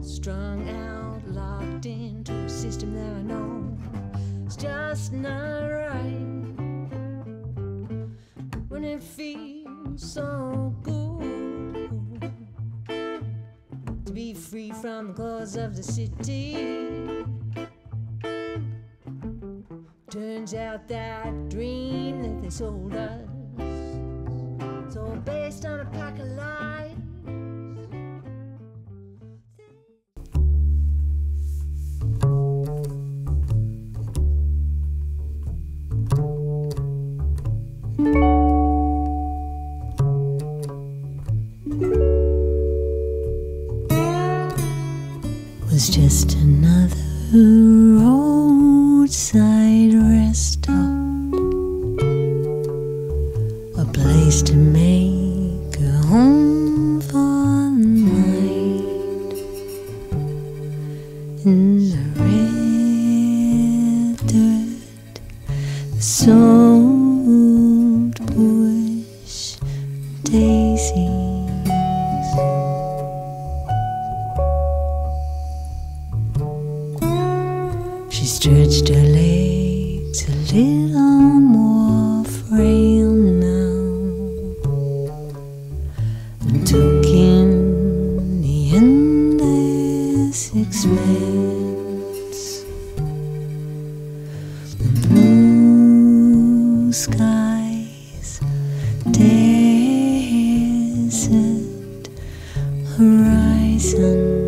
strung out, locked into a system that I know is just not right. When it feels so good to be free from the claws of the city. Turns out that dream that they sold us it's all based on a was just another roadside rest stop, a place to make a home for the night. In the red dirt, the salt bush daisies. She stretched her legs a little more frail now and took in the endless expanse. The blue skies, desert horizon.